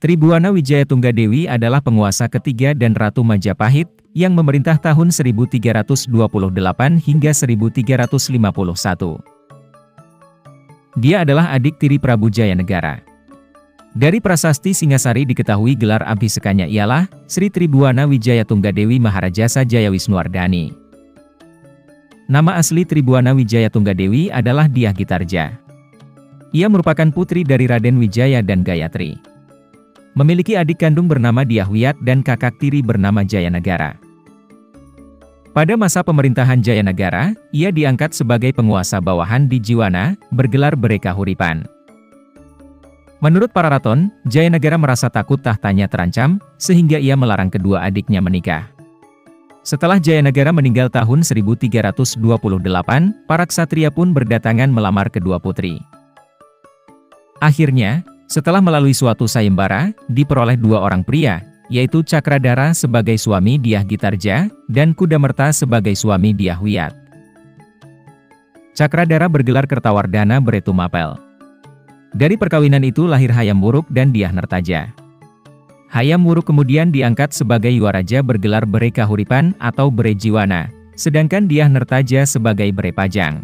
Tribuana Wijaya Tunggadewi adalah penguasa ketiga dan Ratu Majapahit, yang memerintah tahun 1328 hingga 1351. Dia adalah adik tiri Prabu Jayanegara. Dari prasasti Singasari diketahui gelar abhisekanya ialah Sri Tribuana Wijaya Tunggadewi Maharajasa Jaya Wisnuwardani. Nama asli Tribuana Wijaya Tunggadewi adalah Diah Gitarja. Ia merupakan putri dari Raden Wijaya dan Gayatri. Memiliki adik kandung bernama Diahwiyat dan kakak tiri bernama Jayanagara. Pada masa pemerintahan Jayanagara, ia diangkat sebagai penguasa bawahan di Jiwana, bergelar Bereka Huripan. Menurut para raton, Jayanagara merasa takut tahtanya terancam, sehingga ia melarang kedua adiknya menikah. Setelah Jayanagara meninggal tahun 1328, para ksatria pun berdatangan melamar kedua putri. Akhirnya, setelah melalui suatu sayembara, diperoleh dua orang pria, yaitu Cakradara sebagai suami Diah Gitarja, dan Kudamerta sebagai suami Diah Wiyat. Cakradara bergelar Kertawardana Beretu Mapel. Dari perkawinan itu lahir Hayam Wuruk dan Diah Nertaja. Hayam Wuruk kemudian diangkat sebagai Yuaraja bergelar Bereka Huripan atau Berejiwana, sedangkan Diah Nertaja sebagai Berepajang.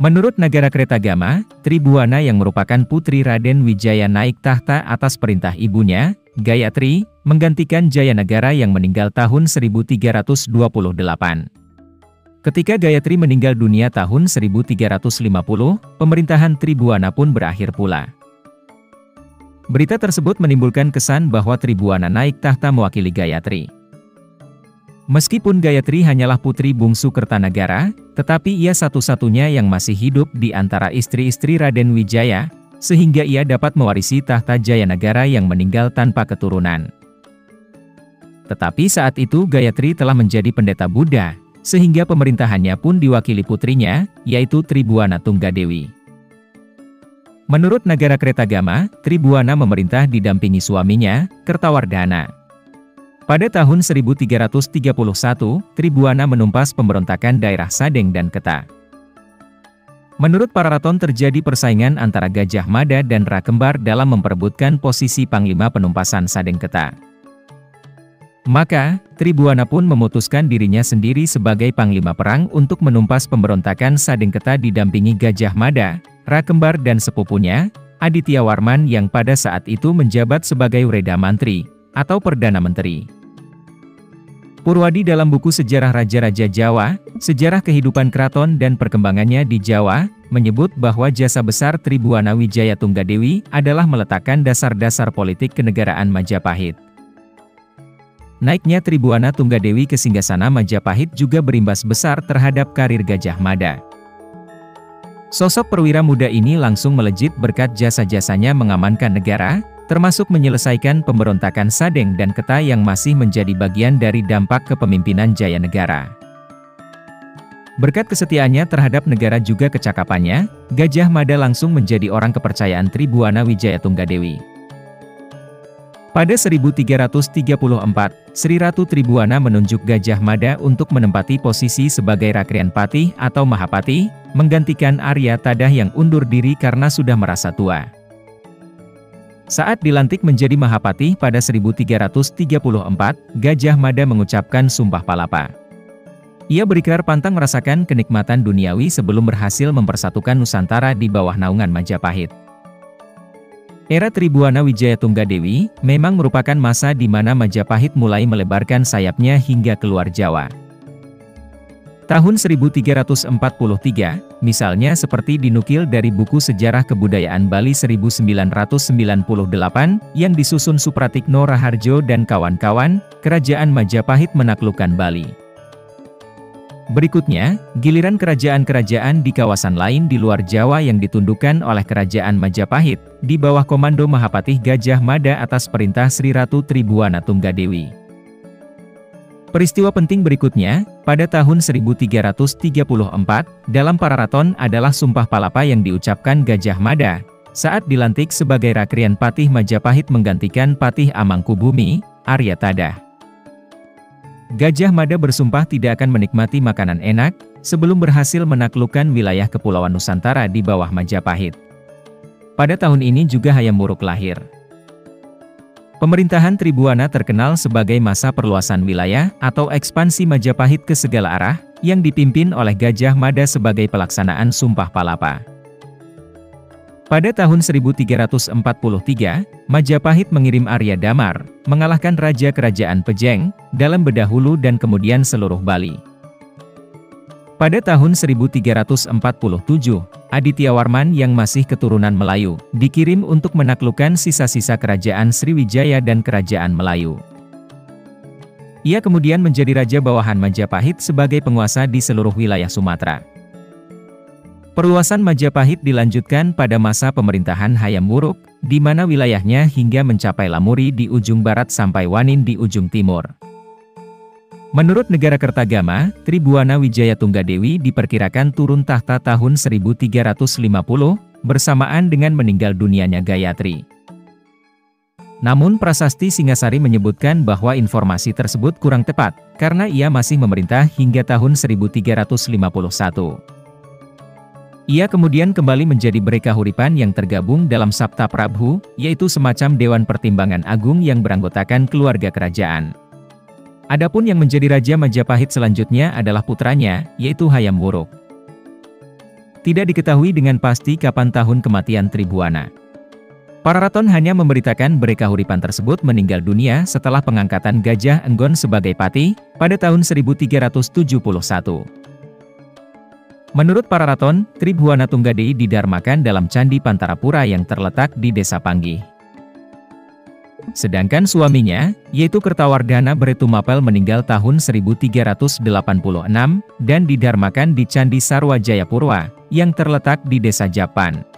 Menurut negara Kretagama, Tribuana yang merupakan putri Raden Wijaya naik tahta atas perintah ibunya, Gayatri, menggantikan Jayanagara yang meninggal tahun 1328. Ketika Gayatri meninggal dunia tahun 1350, pemerintahan Tribuana pun berakhir pula. Berita tersebut menimbulkan kesan bahwa Tribuana naik tahta mewakili Gayatri. Meskipun Gayatri hanyalah putri bungsu Kertanagara, tetapi ia satu-satunya yang masih hidup di antara istri-istri Raden Wijaya, sehingga ia dapat mewarisi tahta Jayanagara yang meninggal tanpa keturunan. Tetapi saat itu Gayatri telah menjadi pendeta Buddha, sehingga pemerintahannya pun diwakili putrinya, yaitu Tribuana Tunggadewi. Menurut negara Kretagama, Tribuana memerintah didampingi suaminya, Kertawardhana. Pada tahun 1331, Tribuana menumpas pemberontakan daerah Sadeng dan Keta. Menurut para raton terjadi persaingan antara Gajah Mada dan Rakembar dalam memperebutkan posisi Panglima penumpasan Sadeng Keta. Maka, Tribuana pun memutuskan dirinya sendiri sebagai Panglima Perang untuk menumpas pemberontakan Sadeng Keta didampingi Gajah Mada, Rakembar dan sepupunya, Aditya Warman yang pada saat itu menjabat sebagai Reda Mantri, atau Perdana Menteri. Purwadi dalam buku Sejarah Raja-Raja Jawa, Sejarah Kehidupan Keraton dan Perkembangannya di Jawa, menyebut bahwa jasa besar Tribuana Wijaya Tunggadewi adalah meletakkan dasar-dasar politik kenegaraan Majapahit. Naiknya Tribuana Tunggadewi ke singgasana Majapahit juga berimbas besar terhadap karir Gajah Mada. Sosok perwira muda ini langsung melejit berkat jasa-jasanya mengamankan negara, termasuk menyelesaikan pemberontakan Sadeng dan Keta yang masih menjadi bagian dari dampak kepemimpinan Jaya Negara. Berkat kesetiaannya terhadap negara juga kecakapannya, Gajah Mada langsung menjadi orang kepercayaan Tribuana Wijaya Tunggadewi. Pada 1334, Sri Ratu Tribuana menunjuk Gajah Mada untuk menempati posisi sebagai Rakrian Patih atau Mahapati, menggantikan Arya Tadah yang undur diri karena sudah merasa tua. Saat dilantik menjadi Mahapati pada 1334, Gajah Mada mengucapkan Sumpah Palapa. Ia berikrar pantang merasakan kenikmatan duniawi sebelum berhasil mempersatukan Nusantara di bawah naungan Majapahit. Era Tribuana Wijaya Tunggadewi memang merupakan masa di mana Majapahit mulai melebarkan sayapnya hingga keluar Jawa. Tahun 1343, misalnya seperti dinukil dari buku Sejarah Kebudayaan Bali 1998 yang disusun Supratikno Raharjo dan kawan-kawan, Kerajaan Majapahit menaklukkan Bali. Berikutnya, giliran kerajaan-kerajaan di kawasan lain di luar Jawa yang ditundukkan oleh Kerajaan Majapahit, di bawah komando Mahapatih Gajah Mada atas perintah Sri Ratu Tribuana Tunggadewi. Peristiwa penting berikutnya, pada tahun 1334, dalam Pararaton adalah Sumpah Palapa yang diucapkan Gajah Mada, saat dilantik sebagai Rakrian Patih Majapahit menggantikan Patih Amangkubumi, Arya Tada. Gajah Mada bersumpah tidak akan menikmati makanan enak, sebelum berhasil menaklukkan wilayah Kepulauan Nusantara di bawah Majapahit. Pada tahun ini juga Hayam Wuruk lahir. Pemerintahan Tribuana terkenal sebagai masa perluasan wilayah atau ekspansi Majapahit ke segala arah, yang dipimpin oleh Gajah Mada sebagai pelaksanaan Sumpah Palapa. Pada tahun 1343, Majapahit mengirim Arya Damar, mengalahkan Raja Kerajaan Pejeng, dalam Bedahulu dan kemudian seluruh Bali. Pada tahun 1347, Aditya Warman yang masih keturunan Melayu, dikirim untuk menaklukkan sisa-sisa kerajaan Sriwijaya dan kerajaan Melayu. Ia kemudian menjadi raja bawahan Majapahit sebagai penguasa di seluruh wilayah Sumatera. Perluasan Majapahit dilanjutkan pada masa pemerintahan Hayam Wuruk, di mana wilayahnya hingga mencapai Lamuri di ujung barat sampai Wanin di ujung timur. Menurut negara Kertagama, Tribuana Wijaya Tunggadewi diperkirakan turun tahta tahun 1350, bersamaan dengan meninggal dunianya Gayatri. Namun prasasti Singasari menyebutkan bahwa informasi tersebut kurang tepat, karena ia masih memerintah hingga tahun 1351. Ia kemudian kembali menjadi Breka Huripan yang tergabung dalam Sabta Prabhu, yaitu semacam Dewan Pertimbangan Agung yang beranggotakan keluarga kerajaan. Adapun yang menjadi Raja Majapahit selanjutnya adalah putranya, yaitu Hayam Wuruk. Tidak diketahui dengan pasti kapan tahun kematian Tribuana. Para raton hanya memberitakan mereka huripan tersebut meninggal dunia setelah pengangkatan Gajah Enggon sebagai pati, pada tahun 1371. Menurut para raton, Tribuana Tunggadei didarmakan dalam Candi Pantarapura yang terletak di Desa Panggih. Sedangkan suaminya, yaitu Kertawardana Beretumapel meninggal tahun 1386, dan didarmakan di Candi Sarwa Jayapurwa, yang terletak di Desa Japan.